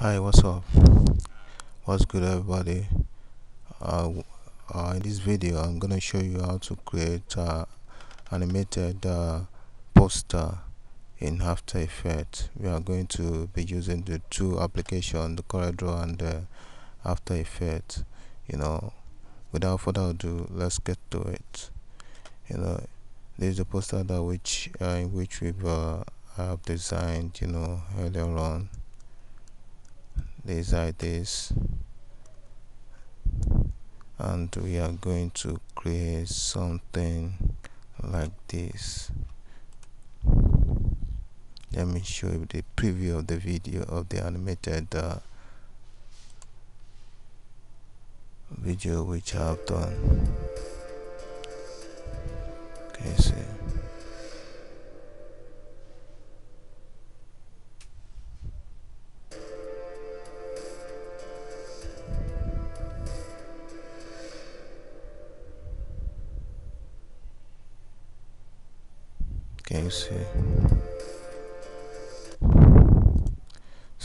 hi what's up? What's good everybody? Uh, uh, in this video I'm gonna show you how to create uh, animated uh, poster in After Effects. We are going to be using the two applications the CorelDRAW and the After Effects. You know without further ado let's get to it. You know this is a poster that which uh, in which we've uh, have designed you know earlier on these ideas and we are going to create something like this. Let me show you the preview of the video of the animated uh, video which I have done. Okay see so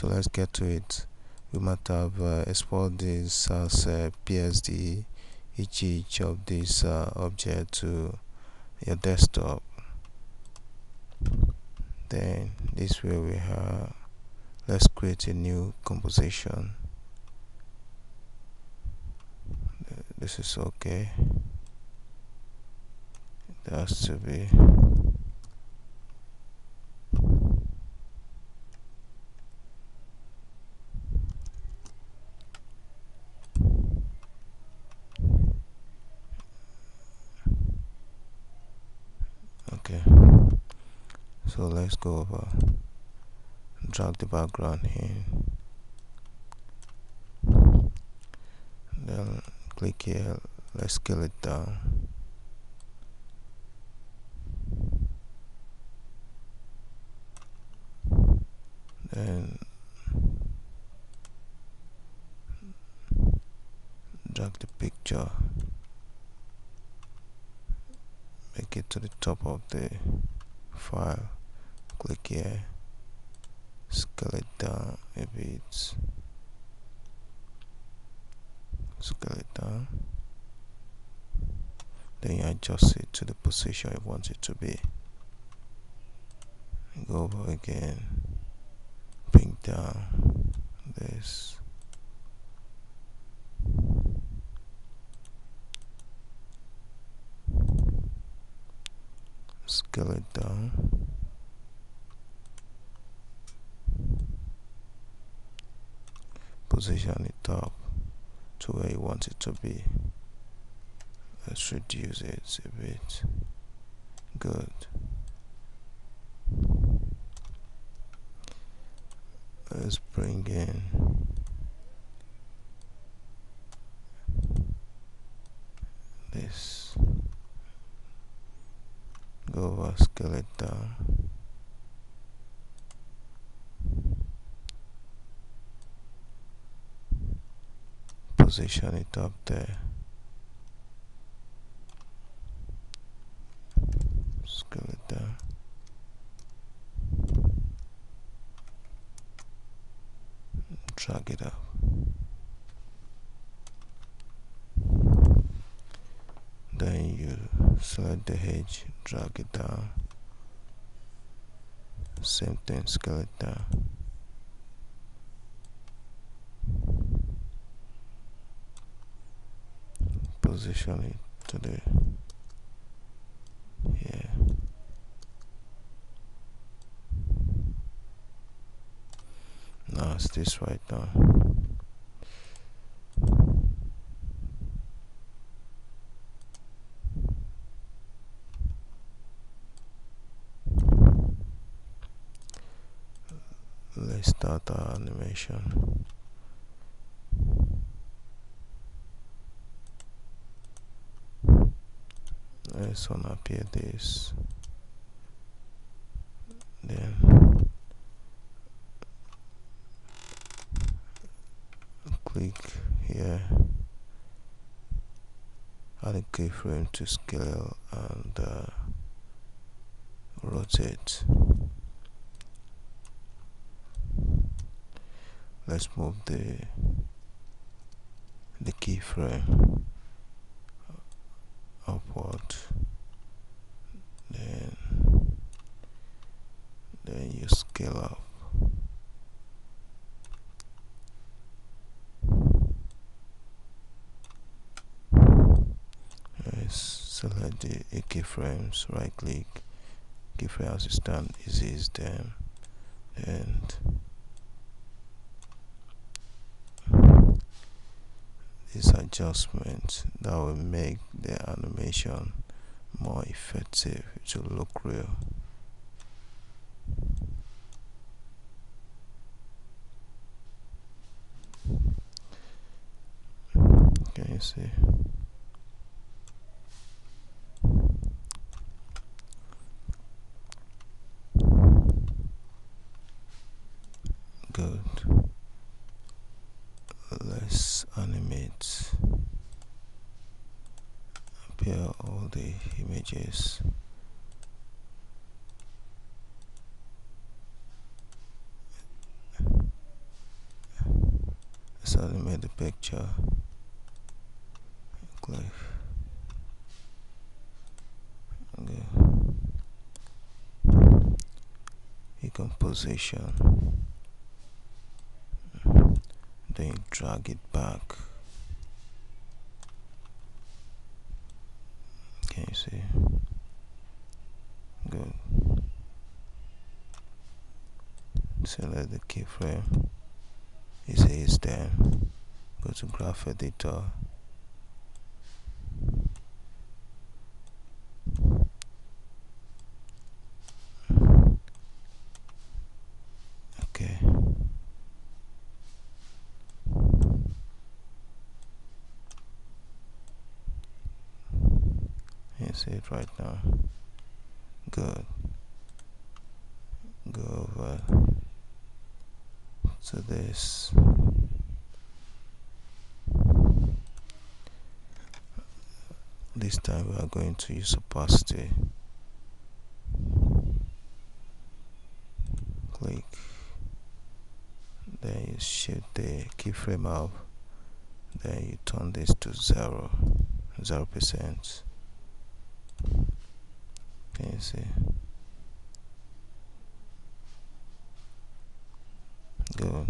let's get to it. We might have uh, exported this as a PSD each each of these uh, object to your desktop. Then this way we have let's create a new composition. This is okay. It has to be okay so let's go over drag the background here. Then click here let's scale it down. Then drag the picture. Make it to the top of the file click here. Scale it down a bit scale it down then you adjust it to the position you want it to be. Go over again. Bring down this. Scale it down position it up to where you want it to be. Let's reduce it a bit. Good. Let's bring in this. Go over scale position it up there. Scale it down drag it up. Then you select the edge drag it down. Same thing scale it down position it to the yeah. Now it's this right now. Let's start our animation let's unappear this then click here. Add a keyframe to scale and uh, rotate. Let's move the the keyframe upward. Then then you scale up. Select the keyframes right click keyframe assistant is them and these adjustments that will make the animation more effective to look real. Can you see good let's animate appear all the images. Let's animate the picture. Click. Okay. Composition then drag it back can you see? Good. Select the keyframe You it says there go to graph editor okay you see it right now. Good. Go over to this. This time we are going to use opacity. Click. Then you shift the keyframe up then you turn this to zero zero percent can you see good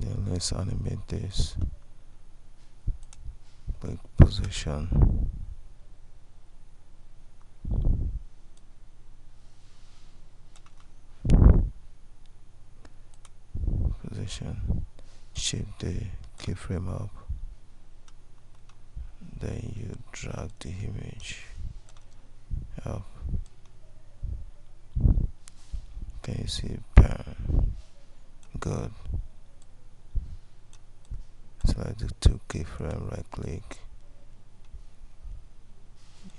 then let's animate this position position shift the keyframe up. Then you drag the image up. Can you see? Bam. Good select the two keyframe right click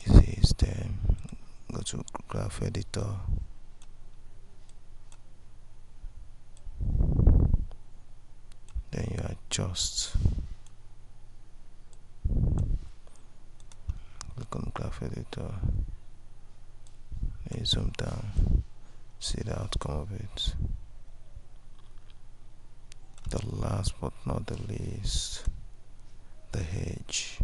see it's there go to graph editor. Then you adjust. Click on graph editor. Then zoom down. See the outcome of it the last but not the least the hedge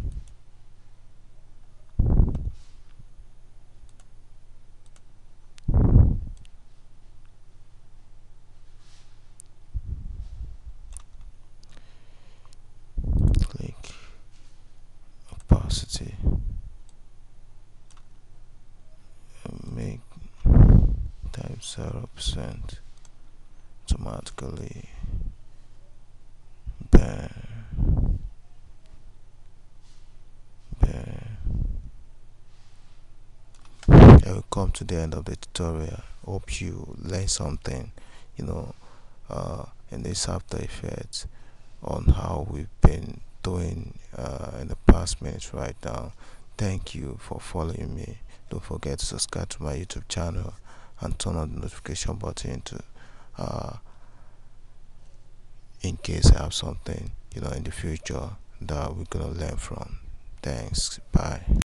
click opacity. Make type zero percent automatically bam bam I will come to the end of the tutorial. Hope you learn something you know uh, in this after effects on how we've been doing uh, in the past minutes right now. Thank you for following me. Don't forget to subscribe to my youtube channel and turn on the notification button to uh, in case I have something you know in the future that we're gonna learn from. Thanks. Bye